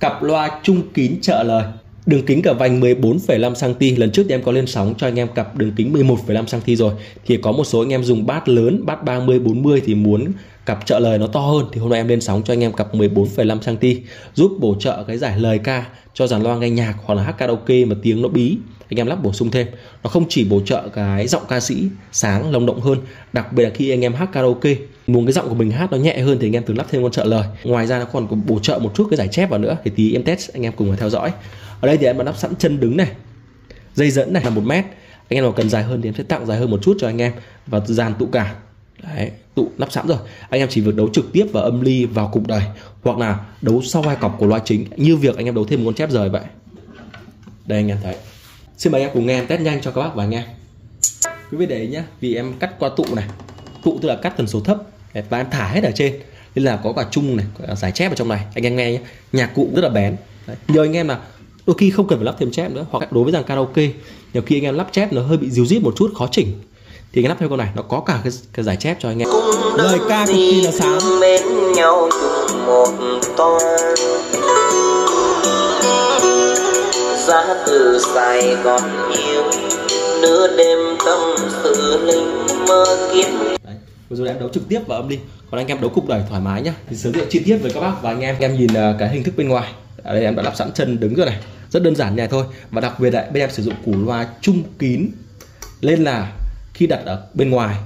cặp loa trung kín trợ lời. Đường kính cả vành 14,5 cm lần trước thì em có lên sóng cho anh em cặp đường kính 11,5 cm rồi. Thì có một số anh em dùng bát lớn bát 30 40 thì muốn cặp trợ lời nó to hơn thì hôm nay em lên sóng cho anh em cặp 14,5 cm giúp bổ trợ cái giải lời ca cho dàn loa nghe nhạc hoặc là hát karaoke mà tiếng nó bí. Anh em lắp bổ sung thêm. Nó không chỉ bổ trợ cái giọng ca sĩ sáng lồng động hơn đặc biệt là khi anh em hát karaoke muốn cái giọng của mình hát nó nhẹ hơn thì anh em thường lắp thêm con trợ lời. Ngoài ra nó còn có bổ trợ một chút cái giải chép vào nữa thì tí em test anh em cùng theo dõi. Ở đây thì em đã lắp sẵn chân đứng này dây dẫn này là một mét. Anh em nào cần dài hơn thì em sẽ tặng dài hơn một chút cho anh em và dàn tụ cảm. Đấy, tụ lắp sẵn rồi. Anh em chỉ việc đấu trực tiếp vào âm ly vào cục đầy hoặc là đấu sau hai cọc của loa chính như việc anh em đấu thêm một con chép rời vậy. Đây anh em thấy. Xin mời anh em cùng nghe em test nhanh cho các bác và anh em quý vị để ý nhé vì em cắt qua tụ này. Tụ tức là cắt tần số thấp. Và em thả hết ở trên. Nên là có cả chung này cả giải chép ở trong này. Anh em nghe nhé nhạc cụ rất là bén. Đấy. nhờ anh em là đôi khi không cần phải lắp thêm chép nữa hoặc đối với dàn karaoke nhiều khi anh em lắp chép nó hơi bị díu dít một chút khó chỉnh thì anh lắp theo con này nó có cả cái, cái giải chép cho anh em. Lời ca cực kỳ là sáng. bên nhau chung một toan. Giá từ Sài Gòn yêu nửa đêm tâm sự linh mơ kiếp Đấy. Vừa rồi em đấu trực tiếp vào âm ly Còn anh em đấu cục đẩy thoải mái nhá. Thì giới thiệu chi tiết với các bác và anh em Em nhìn uh, cái hình thức bên ngoài. Ở đây em đã lắp sẵn chân đứng rồi này. Rất đơn giản này thôi. Và đặc biệt là bên em sử dụng củ loa trung kín. Lên là khi đặt ở bên ngoài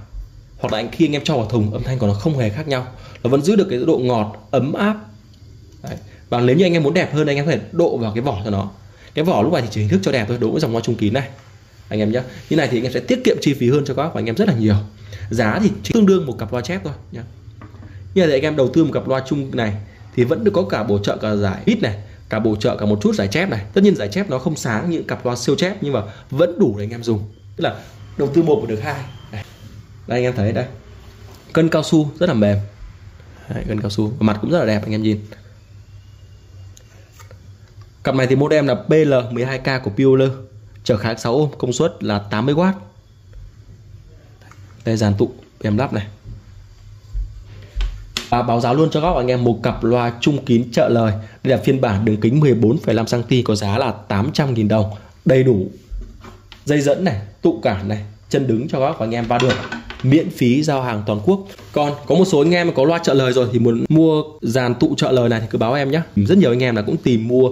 Hoặc là anh khi anh em cho vào thùng âm thanh của nó không hề khác nhau Nó vẫn giữ được cái độ ngọt, ấm áp. Đấy. Và nếu như anh em muốn đẹp hơn anh em có thể độ vào cái vỏ cho nó. Cái vỏ lúc này thì chỉ hình thức cho đẹp thôi đối với dòng loa trung kín này. Anh em nhé như này thì anh em sẽ tiết kiệm chi phí hơn cho các bác và anh em rất là nhiều. Giá thì tương đương một cặp loa chép thôi nhé như là anh em đầu tư một cặp loa chung này thì vẫn được có cả bổ trợ cả giải ít này cả bổ trợ cả một chút giải chép này. Tất nhiên giải chép nó không sáng như cặp loa siêu chép nhưng mà vẫn đủ để anh em dùng. Tức là đầu tư một và được hai. Đây. đây anh em thấy đây. Cân cao su rất là mềm. Đấy, cân cao su. Và mặt cũng rất là đẹp anh em nhìn. Cặp này thì modem là PL12K của Pioneer. Trở kháng 6 ohm, công suất là 80W Đây dàn tụ em lắp này. Và báo giá luôn cho các anh em một cặp loa trung kín trợ lời. Đây là phiên bản đường kính 14,5cm có giá là 800.000 đồng. Đầy đủ dây dẫn này, tụ cản này, chân đứng cho các anh em va được. Miễn phí giao hàng toàn quốc. Còn có một số anh em mà có loa trợ lời rồi thì muốn mua dàn tụ trợ lời này thì cứ báo em nhé. Rất nhiều anh em là cũng tìm mua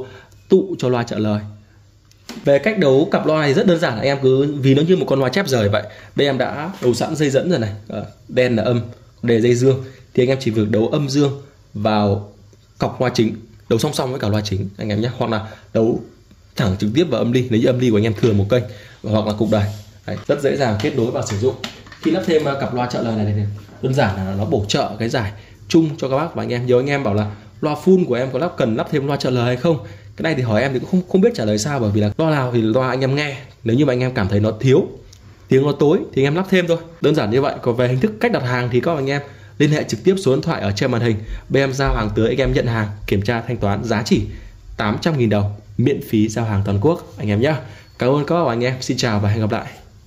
tụ cho loa trợ lời. Về cách đấu cặp loa này rất đơn giản em cứ vì nó như một con loa chép rời vậy. Đây em đã đấu sẵn dây dẫn rồi này. Ờ, đen là âm đề dây dương. Thì anh em chỉ việc đấu âm dương vào cọc loa chính đấu song song với cả loa chính anh em nhé. Hoặc là đấu thẳng trực tiếp vào âm ly lấy âm ly của anh em thừa một kênh hoặc là cục đầy Đấy, rất dễ dàng kết nối và sử dụng. Khi lắp thêm à, cặp loa trợ lời này, thì đơn giản là nó bổ trợ cái giải chung cho các bác và anh em. Nhớ anh em bảo là loa full của em có lắp cần lắp thêm loa trợ lời hay không? Cái này thì hỏi em thì cũng không không biết trả lời sao bởi vì là loa nào thì loa anh em nghe. Nếu như mà anh em cảm thấy nó thiếu tiếng nó tối thì anh em lắp thêm thôi. Đơn giản như vậy. Còn về hình thức cách đặt hàng thì các anh em liên hệ trực tiếp số điện thoại ở trên màn hình. Bên em giao hàng tới anh em nhận hàng kiểm tra thanh toán giá chỉ 800.000 đồng miễn phí giao hàng toàn quốc anh em nhé cảm ơn các bạn anh xin chào và hẹn gặp lại.